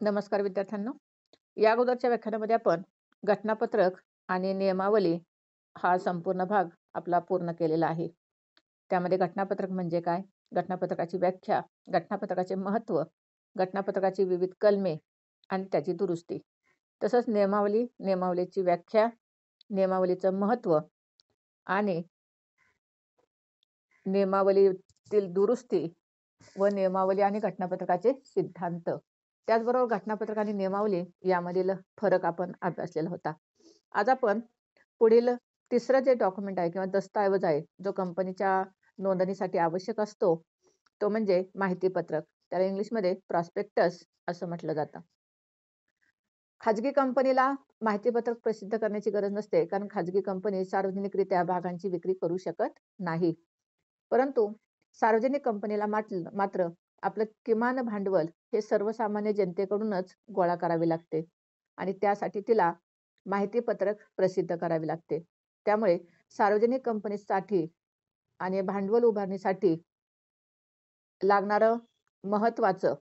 नमस्कार विद्यार्थ्यांनो. या अगोदरच्या व्याख्यानामध्ये आपण घटनापत्रक आणि नियमावली हा संपूर्ण भाग आपला पूर्ण केलेला आहे. त्यामध्ये घटनापत्रक म्हणजे काय? घटनापत्रकाची व्याख्या घटनापत्रकाचे महत्त्व घटनापत्रकाची विविध कलमे आणि त्याची दुरुस्ती. तसंच नियमावली नियमावलीची व्याख्या नियमावलीचं महत्त्व आणि नियमावलीतील दुरुस्ती व नियमावली आणि घटनापत्रकाचे सिद्धांत. त्याचबरोबर घटनापत्रक आणि नियमावली यामधील फरक आपण अभ्यासलेला होता. आज आपण पुढील तिसरं जे डॉक्युमेंट आहे किंवा दस्तऐवज आहे जो कंपनीच्या नोंदणीसाठी आवश्यक असतो तो म्हणजे माहिती पत्रक. त्याला इंग्लिशमध्ये प्रॉस्पेक्टस असं म्हटलं जातं. खाजगी कंपनीला माहिती पत्रक प्रसिद्ध करण्याची गरज नसते कारण खाजगी कंपनी सार्वजनिकरित्या भागांची विक्री करू शकत नाही. परंतु सार्वजनिक कंपनीला मात्र आपलं किमान भांडवल हे सर्वसामान्य जनतेकडूनच गोळा करावे लागते आणि त्यासाठी तिला माहिती पत्रक प्रसिद्ध करावे लागते. त्यामुळे सार्वजनिक कंपनीसाठी आणि भांडवल उभारणीसाठी लागणारं महत्वाचं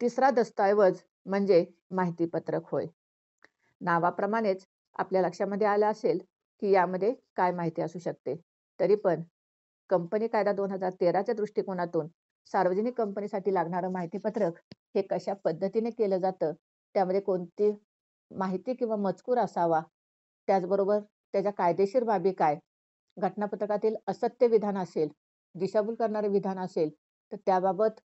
तिसरा दस्तऐवज म्हणजे माहिती पत्रक होय. नावाप्रमाणेच आपल्या लक्षामध्ये आलं असेल की यामध्ये काय माहिती असू शकते. तरी पण कंपनी कायदा दोन हजार तेराच्या दृष्टिकोनातून सार्वजनिक कंपनीसाठी लागणारं माहितीपत्रक हे कशा पद्धतीने केलं जातं? त्यामध्ये कोणती माहिती किंवा मजकूर असावा? त्याचबरोबर त्याच्या कायदेशीर बाबी काय? घटनापत्रकातील असत्य विधान असेल दिशाभूल करणारे विधान असेल तर त्याबाबत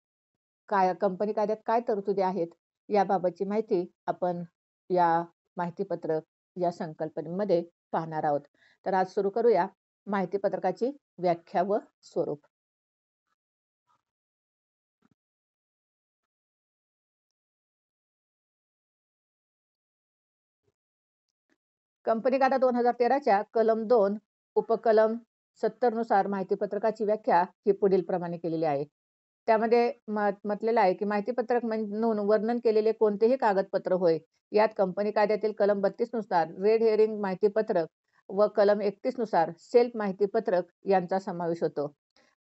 काय कंपनी कायद्यात काय तरतुदी आहेत? याबाबतची माहिती आपण या माहितीपत्रक या संकल्पनेमध्ये पाहणार आहोत. तर आज सुरू करूया माहितीपत्रकाची व्याख्या व स्वरूप. कंपनी कायदा दोन हजार तेराच्या कलम दोन उपकलम सत्तरनुसार माहितीपत्रकाची व्याख्या ही पुढील प्रमाणे केलेली आहे. त्यामध्ये म्हटलेलं आहे की माहितीपत्रक म्हणून वर्णन केलेले कोणतेही कागदपत्र होय. यात कंपनी कायद्यातील कलम बत्तीसनुसार रेड हेअरिंग माहितीपत्रक व कलम एकतीसनुसार सेल्फ माहितीपत्रक यांचा समावेश होतो.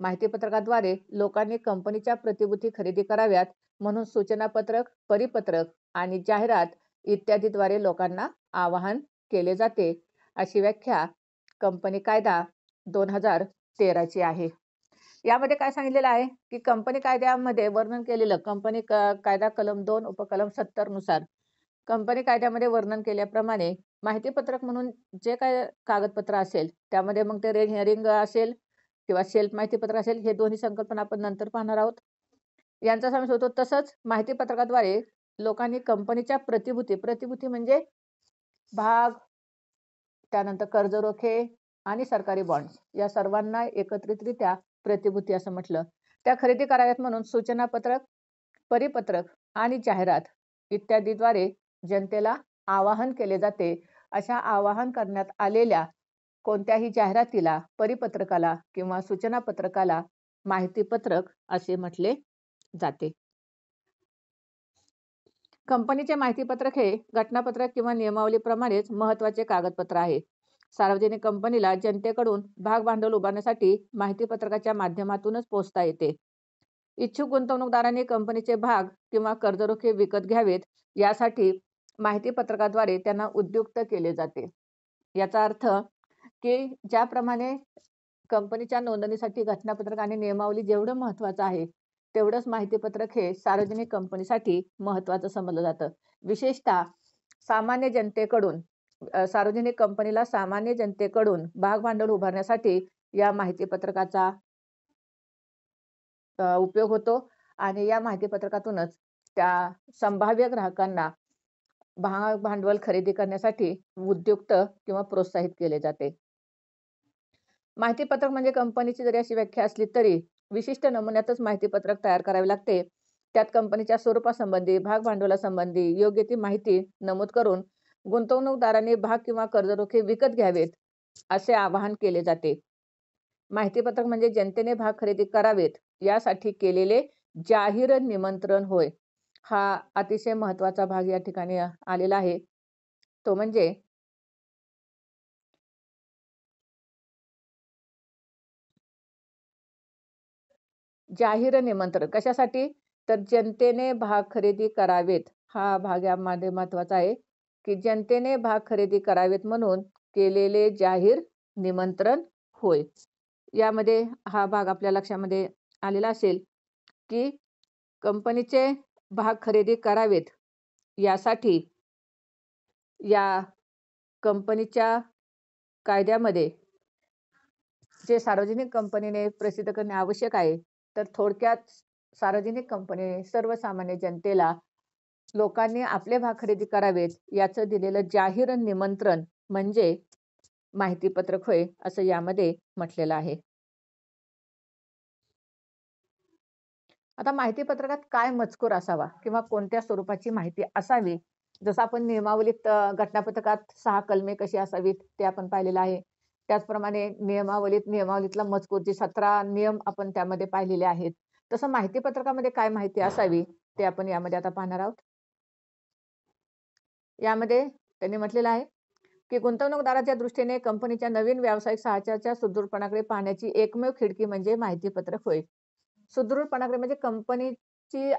माहितीपत्रकाद्वारे लोकांनी कंपनीच्या प्रतिभूती खरेदी कराव्यात म्हणून सूचनापत्रक परिपत्रक आणि जाहिरात इत्यादीद्वारे लोकांना आवाहन केले जाते. अशी व्याख्या कंपनी कायदा दोन हजार तेराची आहे. यामध्ये काय सांगितलेलं आहे? की कंपनी कायद्यामध्ये वर्णन केलेलं कंपनी कायदा कलम दोन उपकलम सत्तरनुसार कंपनी कायद्यामध्ये वर्णन केल्याप्रमाणे माहितीपत्रक म्हणून जे काय कागदपत्र असेल त्यामध्ये मग ते रेड हिअरिंग असेल किंवा सेल्फ माहितीपत्र असेल हे दोन्ही संकल्पना आपण नंतर पाहणार आहोत. यांचा समावेश होतो तसंच माहितीपत्रकाद्वारे लोकांनी कंपनीच्या प्रतिभूती प्रतिभूती म्हणजे भाग त्यानंतर कर्जरोखे आणि सरकारी बॉन्ड या सर्वांना एकत्रितरित्या प्रतिभूती असं म्हटलं. त्या खरेदी कराव्यात म्हणून सूचनापत्रक परिपत्रक आणि जाहिरात इत्यादीद्वारे जनतेला आवाहन केले जाते. अशा आवाहन करण्यात आलेल्या कोणत्याही जाहिरातीला परिपत्रकाला किंवा सूचनापत्रकाला माहितीपत्रक असे म्हटले जाते. कंपनीचे माहितीपत्रक हे घटनापत्रक किंवा नियमावलीप्रमाणेच महत्त्वाचे कागदपत्र आहे. सार्वजनिक कंपनीला जनतेकडून भाग भांडवल उभारण्यासाठी माहितीपत्रकाच्या माध्यमातूनच पोहोचता येते. इच्छुक गुंतवणूकदारांनी कंपनीचे भाग किंवा कर्जरोखे विकत घ्यावेत यासाठी माहितीपत्रकाद्वारे त्यांना उद्युक्त केले जाते. याचा अर्थ की ज्याप्रमाणे कंपनीच्या नोंदणीसाठी घटनापत्रक आणि नियमावली जेवढं महत्वाचं आहे तेवढंच माहितीपत्रक हे सार्वजनिक कंपनीसाठी महत्वाचं समजलं जातं. विशेषतः सामान्य जनतेकडून सार्वजनिक कंपनीला सामान्य जनतेकडून भाग भांडवल उभारण्यासाठी या माहितीपत्रकाचा उपयोग होतो आणि या माहितीपत्रकातूनच त्या संभाव्य ग्राहकांना भाग भांडवल खरेदी करण्यासाठी उद्युक्त किंवा प्रोत्साहित केले जाते. माहितीपत्रक म्हणजे कंपनीची जरी अशी व्याख्या असली तरी विशिष्ट नमुन्यातच माहितीपत्रक तयार करावे लागते. त्यात कंपनीच्या स्वरूपासंबंधी भाग भांडवलासंबंधी योग्य ती माहिती नमूद करून गुंतवणूकदारांनी भाग किंवा कर्जरोखे विकत घ्यावेत असे आवाहन केले जाते. माहितीपत्रक म्हणजे जनतेने भाग खरेदी करावेत यासाठी केलेले जाहीर निमंत्रण होय. हा अतिशय महत्त्वाचा भाग या ठिकाणी आलेला आहे. तो म्हणजे जाहीर निमंत्रण. कशासाठी? तर जनतेने भाग खरेदी करावेत. हा भाग यामध्ये महत्त्वाचा आहे की जनतेने भाग खरेदी करावेत म्हणून केलेले जाहीर निमंत्रण होय. यामध्ये हा भाग आपल्या लक्षामध्ये आलेला असेल की कंपनीचे भाग खरेदी करावेत. यासाठी या कंपनीच्या कायद्यामध्ये जे सार्वजनिक कंपनीने प्रसिद्ध करणे आवश्यक आहे तर थोडक्यात सार्वजनिक कंपनीने सर्वसामान्य जनतेला लोकांनी आपले भाग खरेदी करावेत याचं दिलेलं जाहीर निमंत्रण म्हणजे माहिती पत्रक होय असं यामध्ये म्हटलेलं आहे. आता माहितीपत्रकात काय मजकूर असावा किंवा कोणत्या स्वरूपाची माहिती असावी? जसं आपण नियमावलीत घटनापत्रकात सहा कलमे कशी असावीत ते आपण पाहिलेलं आहे. त्याचप्रमाणे नियमावलीत नियमावलीतला मजकूर जे सतरा नियम आपण त्यामध्ये पाहिलेले आहेत. तसं माहिती पत्रकामध्ये काय माहिती असावी ते आपण यामध्ये आता पाहणार आहोत. यामध्ये त्यांनी म्हटलेलं आहे की गुंतवणूकदाराच्या दृष्टीने कंपनीच्या नवीन व्यावसायिक साहचर्याच्या सुदृढपणाकडे पाहण्याची एकमेव खिडकी म्हणजे माहिती पत्रक होय. सुदृढपणाकडे म्हणजे कंपनीची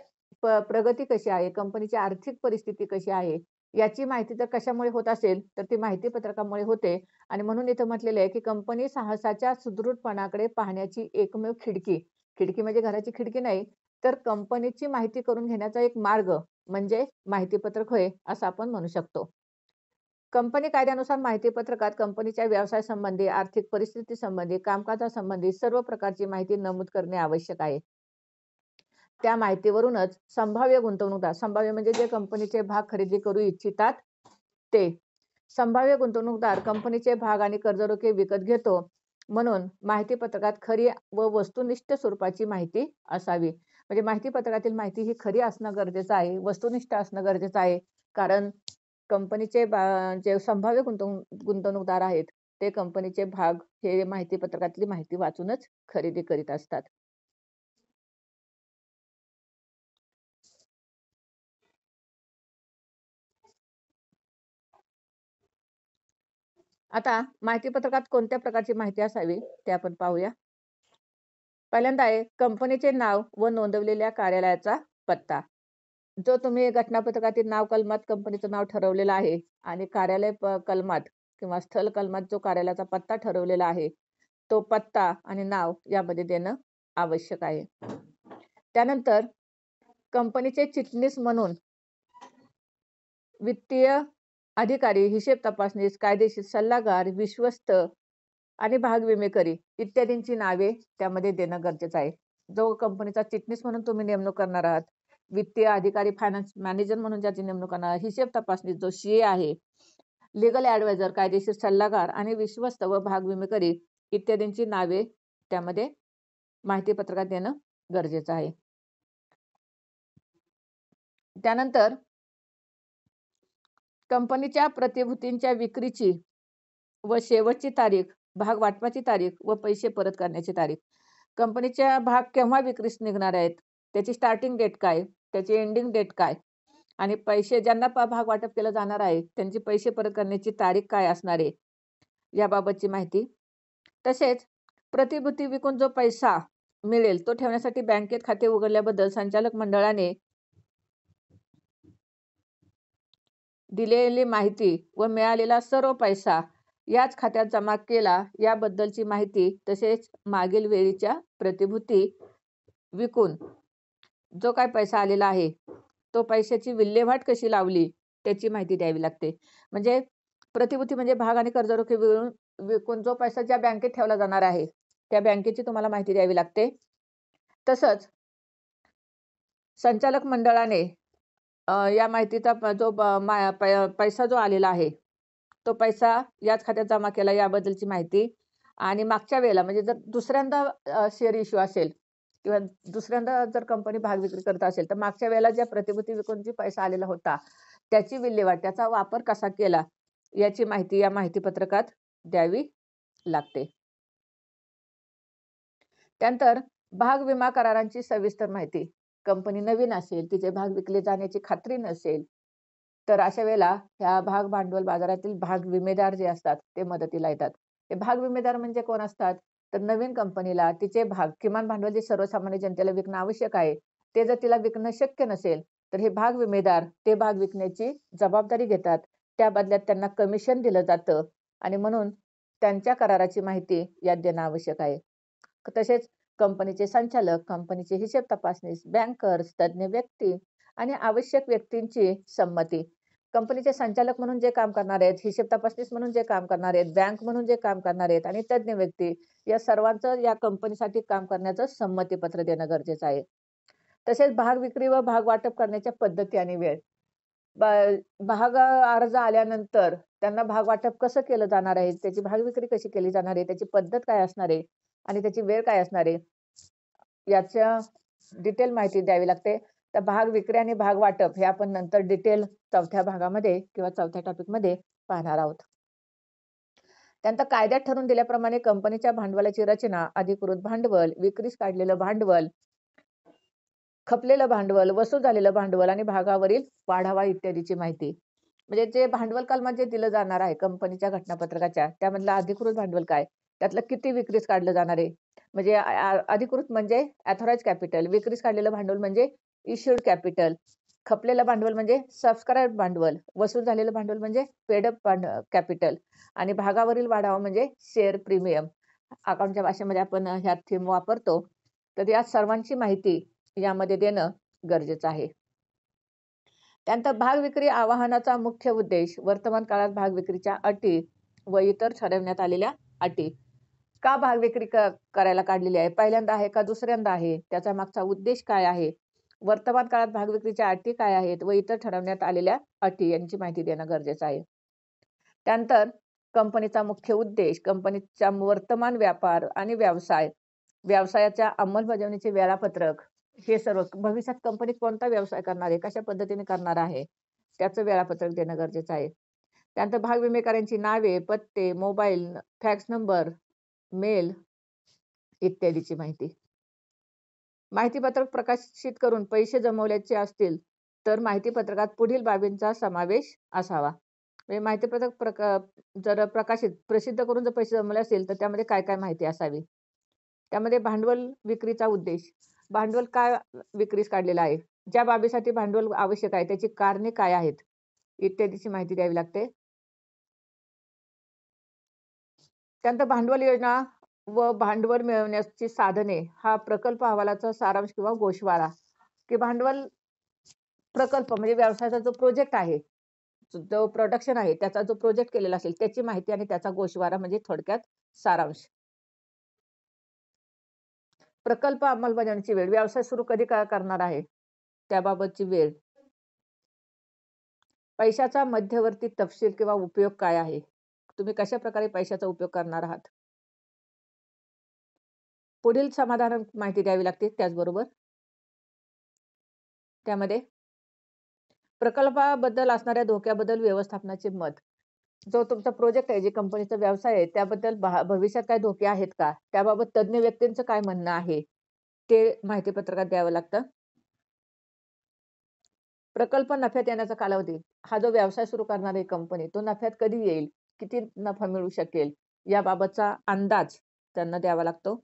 प्रगती कशी आहे? कंपनीची आर्थिक परिस्थिती कशी आहे? याची माहिती जर कशामुळे होत असेल तर ती माहिती पत्रकामुळे होते. आणि म्हणून इथं म्हटलेलं आहे की कंपनी साहसाच्या सुदृढपणाकडे पाहण्याची एकमेव खिडकी खिडकी म्हणजे घराची खिडकी नाही तर कंपनीची माहिती करून घेण्याचा एक मार्ग म्हणजे माहिती पत्रक होय असं आपण म्हणू शकतो. कंपनी कायद्यानुसार माहिती पत्रकात कंपनीच्या व्यवसाय संबंधी आर्थिक परिस्थिती संबंधी कामकाजासंबंधी सर्व प्रकारची माहिती नमूद करणे आवश्यक आहे. त्या माहितीवरूनच संभाव्य गुंतवणूकदार संभाव्य म्हणजे जे कंपनीचे भाग खरेदी करू इच्छितात ते. संभाव्य गुंतवणूकदार कंपनीचे भाग आणि कर्जरोखे विकत घेतो म्हणून माहिती पत्रकात खरी व वस्तुनिष्ठ स्वरूपाची माहिती असावी. म्हणजे माहिती पत्रकातील माहिती ही खरी असणं गरजेचं आहे वस्तुनिष्ठ असणं गरजेचं आहे कारण कंपनीचे जे संभाव्य गुंतवणूक गुंतवणूकदार आहेत ते कंपनीचे भाग हे माहिती पत्रकातली माहिती वाचूनच खरेदी करीत असतात. आता माहिती पत्रकात कोणत्या प्रकारची माहिती असावी ते आपण पाहूया. पहिल्यांदा आहे कंपनीचे नाव व नोंदवलेल्या कार्यालयाचा पत्ता. जो तुम्ही घटनापत्रकातील नाव कलमात कंपनीचं नाव ठरवलेलं आहे आणि कार्यालय कलमात किंवा स्थल कलमात जो कार्यालयाचा पत्ता ठरवलेला आहे तो पत्ता आणि नाव यामध्ये देणं आवश्यक आहे. त्यानंतर कंपनीचे चिटणीस म्हणून वित्तीय अधिकारी हिशेब तपासणीस कायदेशीर सल्लागार विश्वस्त आणि भाग विमेकरी इत्यादींची नावे त्यामध्ये देणं गरजेचं आहे. जो कंपनीचा चिटणीस म्हणून तुम्ही नेमणूक करणार आहात वित्तीय अधिकारी फायनान्स मॅनेजर म्हणून ज्याची नेमणूक करणार हिशेब तपासणी जो सी आहे लिगल ऍडवायझर कायदेशीर सल्लागार आणि विश्वस्त व भाग विमेकरी इत्यादींची नावे त्यामध्ये माहिती पत्रकात देणं गरजेचं आहे. त्यानंतर कंपनीच्या प्रतिभूतींच्या विक्रीची व शेवटची तारीख भाग वाटपाची तारीख व पैसे परत करण्याची तारीख. कंपनीच्या भाग केव्हा विक्रीस निघणार आहेत? त्याची स्टार्टिंग डेट काय? त्याची एंडिंग डेट काय? आणि पैसे ज्यांना भाग वाटप केलं जाणार आहे त्यांची पैसे परत करण्याची तारीख काय असणार आहे? याबाबतची माहिती. तसेच प्रतिभूती विकून जो पैसा मिळेल तो ठेवण्यासाठी बँकेत खाते उघडल्याबद्दल संचालक मंडळाने दिलेली माहिती व मिळालेला सर्व पैसा याच खात्यात जमा केला. याबद्दलची माहिती तसेच मागील वेळीच्या प्रतिभूती विकून जो काय पैसा आलेला आहे तो पैशाची विल्हेवाट कशी लावली त्याची माहिती द्यावी लागते. म्हणजे प्रतिभूती म्हणजे भाग आणि कर्जरोखे विळून विकून जो पैसा ज्या बँकेत ठेवला जाणार आहे त्या बँकेची तुम्हाला माहिती द्यावी लागते. तसंच संचालक मंडळाने या माहितीचा जो पैसा जो आलेला आहे तो पैसा याच खात्यात जमा केला याबद्दलची माहिती. आणि मागच्या वेळेला म्हणजे जर दुसऱ्यांदा शेअर इश्यू असेल किंवा दुसऱ्यांदा जर कंपनी भाग विक्री करत असेल तर मागच्या वेळेला ज्या प्रतिभूती विकून जी पैसा आलेला होता त्याची विल्हेवाट त्याचा वापर कसा केला याची माहिती या माहिती पत्रकात द्यावी लागते. त्यानंतर भाग विमा करारांची सविस्तर माहिती. कंपनी नवीन असेल तिचे भाग विकले जाण्याची खात्री नसेल तर अशा वेळेला ह्या भाग भांडवल बाजारातील भाग विमेदार जे असतात ते मदतीला येतात. हे भाग विमेदार म्हणजे कोण असतात? तर नवीन कंपनीला तिचे भाग किमान भांडवल जे सर्वसामान्य जनतेला विकणं आवश्यक आहे ते जर तिला विकणं शक्य नसेल तर हे भाग विमेदार ते भाग विकण्याची जबाबदारी घेतात. त्या बदल्यात त्यांना कमिशन दिलं जातं आणि म्हणून त्यांच्या कराराची माहिती यात देणं आवश्यक आहे. तसेच कंपनीचे संचालक कंपनीचे हिशेब तपासणीस बँकर्स तज्ज्ञ व्यक्ती आणि आवश्यक व्यक्तींची संमती. कंपनीचे संचालक म्हणून जे काम करणार आहेत हिशेब तपासणीस म्हणून जे काम करणार आहेत बँक म्हणून जे काम करणार आहेत आणि तज्ज्ञ व्यक्ती या सर्वांचं या कंपनीसाठी काम करण्याचं संमतीपत्र देणं गरजेचं आहे. तसेच भाग विक्री व भाग वाटप करण्याच्या पद्धती आणि वेळ. भाग अर्ज आल्यानंतर त्यांना भाग वाटप कसं केलं जाणार आहे त्याची भाग विक्री कशी केली जाणार आहे त्याची पद्धत काय असणार आहे आणि त्याची वेळ काय असणार आहे? याच्या डिटेल माहिती द्यावी लागते. तर भाग विक्री आणि भाग वाटप हे आपण नंतर डिटेल चौथ्या भागामध्ये किंवा चौथ्या टॉपिकमध्ये पाहणार आहोत. त्यानंतर कायद्यात ठरून दिल्याप्रमाणे कंपनीच्या भांडवलाची रचना अधिकृत भांडवल विक्रीस काढलेलं भांडवल खपलेलं भांडवल वसूल झालेलं भांडवल आणि भागावरील वाढावा इत्यादीची माहिती. म्हणजे जे भांडवल कालमध्ये दिलं जाणार आहे कंपनीच्या घटनापत्रकाच्या त्यामधलं अधिकृत भांडवल काय? त्यातलं किती विक्रीस काढलं जाणार आहे? म्हणजे अधिकृत म्हणजे अथॉराइज कॅपिटल विक्रीस काढलेलं भांडवल म्हणजे इश्युड कॅपिटल खपलेलं भांडवल म्हणजे सबस्क्राईब भांडवल. वसूल झालेलं भांडवल म्हणजे पेडअप कॅपिटल आणि भागावरील वाढावा म्हणजे शेअर प्रीमियम अकाउंटच्या भाषेमध्ये आपण ह्या थीम वापरतो. तर या सर्वांची माहिती यामध्ये देणं गरजेचं आहे. त्यानंतर भाग विक्री आवाहनाचा मुख्य उद्देश वर्तमान काळात भाग विक्रीच्या अटी व इतर ठरवण्यात आलेल्या अटी. का भाग विक्री करायला काढलेली आहे? पहिल्यांदा आहे का दुसऱ्यांदा आहे? त्याचा मागचा उद्देश काय आहे? वर्तमान काळात भाग विक्रीच्या अटी काय आहेत व इतर ठरवण्यात आलेल्या अटी यांची माहिती देणं गरजेचं आहे. त्यानंतर कंपनीचा मुख्य उद्देश कंपनीचा वर्तमान व्यापार आणि व्यवसाय व्यवसायाच्या अंमलबजावणीचे वेळापत्रक हे सर्व भविष्यात कंपनी कोणता व्यवसाय करणार आहे? कशा पद्धतीने करणार आहे? त्याचं वेळापत्रक देणं गरजेचं आहे. त्यानंतर भाग विमेकरांची नावे पत्ते मोबाईल फॅक्स नंबर मेल इत्यादीची माहिती. माहितीपत्रक प्रकाशित करून पैसे जमवल्याचे असतील तर माहितीपत्रकात पुढील बाबींचा समावेश असावा. म्हणजे माहितीपत्रक प्रका जर प्रकाशित प्रसिद्ध करून जर पैसे जमवले असतील तर त्यामध्ये काय काय माहिती असावी? त्यामध्ये भांडवल विक्रीचा उद्देश. भांडवल काय विक्रीस काढलेला आहे? ज्या बाबीसाठी भांडवल आवश्यक आहे त्याची कारणे काय आहेत? इत्यादीची माहिती द्यावी लागते. त्यानंतर भांडवल योजना व भांडवल मिळवण्याची साधने हा प्रकल्प अहवालाचा सारांश किंवा गोषवारा की भांडवल प्रकल्प म्हणजे व्यवसायाचा जो प्रोजेक्ट आहे जो प्रोडक्शन आहे त्याचा जो प्रोजेक्ट केलेला असेल त्याची माहिती आणि त्याचा गोषवारा म्हणजे थोडक्यात सारांश. प्रकल्प अंमलबजावणीची वेळ. व्यवसाय सुरू कधी करणार आहे? त्याबाबतची वेळ. पैशाचा मध्यवर्ती तपशील किंवा उपयोग काय आहे? तुम्ही कशा प्रकारे पैशाचा उपयोग करणार आहात? पुढील समाधान माहिती द्यावी लागते त्याचबरोबर. त्यामध्ये प्रकल्पाबद्दल असणाऱ्या धोक्याबद्दल व्यवस्थापनाचे मत. जो तुमचा प्रोजेक्ट आहे जे कंपनीचा व्यवसाय आहे त्याबद्दल भविष्यात काय धोके आहेत का? त्याबाबत तज्ज्ञ व्यक्तींचं काय म्हणणं आहे? ते माहिती पत्रकात द्यावं लागतं. प्रकल्प नफ्यात येण्याचा कालावधी. हा जो व्यवसाय सुरू करणारी कंपनी तो नफ्यात कधी येईल? किती नफा मिळू शकेल? याबाबतचा अंदाज त्यांना द्यावा लागतो.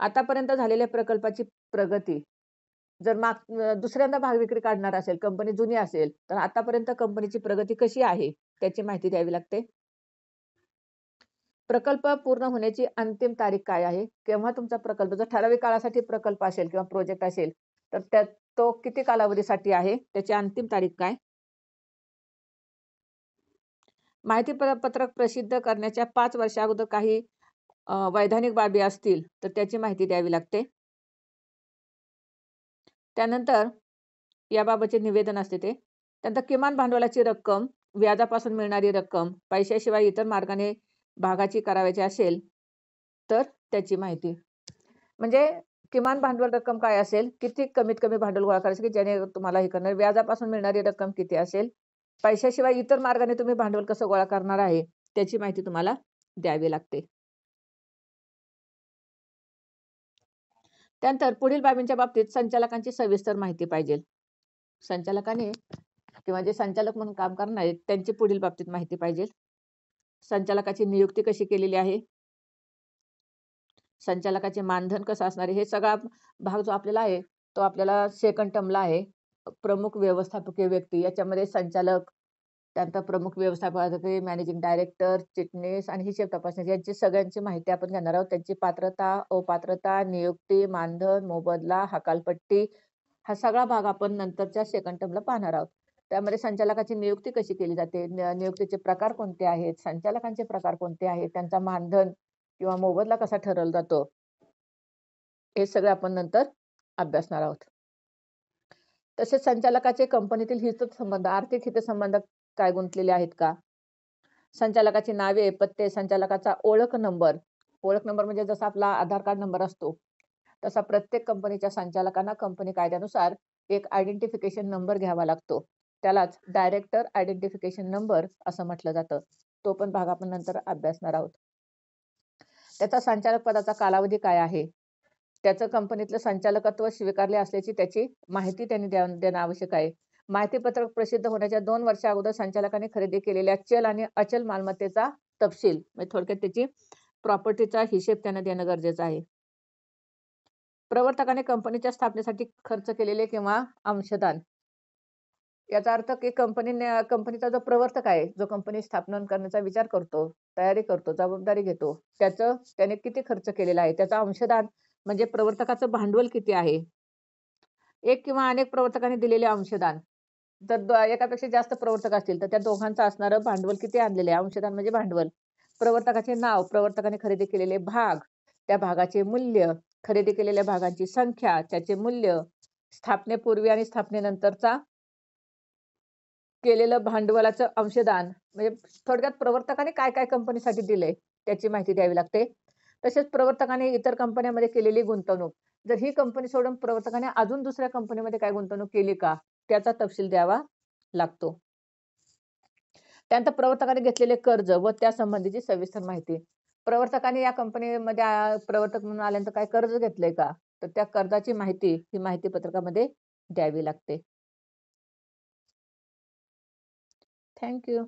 आतापर्यंत झालेल्या प्रकल्पाची प्रगती जर माग दुसऱ्यांदा भाग विक्री काढणार असेल कंपनी जुनी असेल तर आतापर्यंत कंपनीची प्रगती कशी आहे त्याची माहिती द्यावी लागते. प्रकल्प पूर्ण होण्याची अंतिम तारीख काय आहे? केव्हा तुमचा प्रकल्प जर ठराविक काळासाठी प्रकल्प असेल किंवा प्रोजेक्ट असेल तर त्यात तो किती कालावधीसाठी आहे? त्याची अंतिम तारीख काय? माहिती पत्रक प्रसिद्ध करण्याच्या पाच वर्षा अगोदर काही वैधानिक बाबी असतील तर त्याची माहिती द्यावी लागते. त्यानंतर याबाबतचे निवेदन असते ते. त्यानंतर किमान भांडवलाची रक्कम व्याजापासून मिळणारी रक्कम पैशाशिवाय इतर मार्गाने भागाची करावयाची असेल तर त्याची माहिती. म्हणजे किमान भांडवल रक्कम काय असेल? किती कमीत कमी भांडवल गोळा करायचं की ज्याने तुम्हाला हे करणार? व्याजापासून मिळणारी रक्कम किती असेल? पैशाशिवाय इतर मार्गाने तुम्ही भांडवल कसं गोळा करणार आहे त्याची माहिती तुम्हाला द्यावी लागते. त्यानंतर पुढील बाबींच्या बाबतीत संचालकांची सविस्तर माहिती पाहिजे. संचालकाने किंवा जे संचालक म्हणून काम करणार आहेत त्यांची पुढील बाबतीत माहिती पाहिजे. संचालकाची नियुक्ती कशी केलेली आहे? संचालकाचे मानधन कसं असणार आहे? हे सगळा भाग जो आपल्याला आहे तो आपल्याला सेकंड टर्मला आहे. प्रमुख व्यवस्थापकीय व्यक्ती. याच्यामध्ये संचालक त्यानंतर प्रमुख व्यवस्थापक मॅनेजिंग डायरेक्टर चिटणीस आणि हिशेब तपासणी यांची सगळ्यांची माहिती आपण घेणार आहोत. त्यांची पात्रता अपात्रता नियुक्ती मानधन मोबदला हकालपट्टी हा सगळा भाग आपण नंतरच्या सेकंड टर्मला पाहणार आहोत. त्यामध्ये संचालकाची नियुक्ती कशी केली जाते? नियुक्तीचे प्रकार कोणते आहेत? संचालकांचे प्रकार कोणते आहेत? त्यांचा मानधन किंवा मोबदला कसा ठरवला जातो? हे सगळं आपण नंतर अभ्यासणार आहोत. तसेच संचालकाचे कंपनीतील हितसंबंध आर्थिक हितसंबंध काय गुंतलेले आहेत का? संचालकाची नावे पत्ते संचालकाचा ओळख नंबर. ओळख नंबर म्हणजे जसा आपला आधार कार्ड नंबर असतो तसा प्रत्येक कंपनीच्या संचालकांना कंपनी कायद्यानुसार एक आयडेंटिफिकेशन नंबर घ्यावा लागतो. त्यालाच डायरेक्टर आयडेंटिफिकेशन नंबर असं म्हटलं जातं. तो पण भाग आपण नंतर अभ्यासणार आहोत. त्याचा संचालक पदाचा कालावधी काय आहे? त्याचं कंपनीतलं संचालकत्व स्वीकारले असल्याची त्याची माहिती त्यांनी देणं आवश्यक आहे. माहितीपत्रक प्रसिद्ध होण्याच्या दोन वर्षा अगोदर संचालकाने खरेदी केलेल्या चल आणि अचल मालमत्तेचा तपशील म्हणजे थोडक्यात त्याची प्रॉपर्टीचा हिशेब त्यांना देणं गरजेचं आहे. प्रवर्तकाने कंपनीच्या स्थापनेसाठी खर्च केलेले किंवा अंशदान. याचा अर्थ की कंपनीने कंपनीचा जो प्रवर्तक आहे जो कंपनी स्थापना करण्याचा विचार करतो तयारी करतो जबाबदारी घेतो त्याचं त्याने किती खर्च केलेला आहे त्याचा अंशदान म्हणजे प्रवर्तकाचं भांडवल किती आहे? एक किंवा अनेक प्रवर्तकांनी दिलेले अंशदान. जर एकापेक्षा जास्त प्रवर्तक असतील तर त्या दोघांचं असणारं भांडवल किती आणलेले आहे? अंशदान म्हणजे भांडवल. प्रवर्तकाचे नाव प्रवर्तकाने खरेदी केलेले भाग त्या भागाचे मूल्य खरेदी केलेल्या भागांची संख्या त्याचे मूल्य स्थापनेपूर्वी आणि स्थापनेनंतरचा केलेलं भांडवलाचं अंशदान. म्हणजे थोडक्यात प्रवर्तकाने काय काय कंपनीसाठी दिले त्याची माहिती द्यावी लागते. तसेच प्रवर्तकाने इतर कंपन्यांमध्ये केलेली गुंतवणूक. जर ही कंपनी सोडून प्रवर्तकाने अजून दुसऱ्या कंपनीमध्ये काय गुंतवणूक केली का? त्याचा तपशील द्यावा लागतो. त्यानंतर प्रवर्तकाने घेतलेले कर्ज व त्या संबंधीची सविस्तर माहिती. प्रवर्तकाने या कंपनीमध्ये प्रवर्तक म्हणून आल्यानंतर काय कर्ज घेतलंय का? तर त्या कर्जाची माहिती ही माहिती पत्रकामध्ये द्यावी लागते. थँक्यू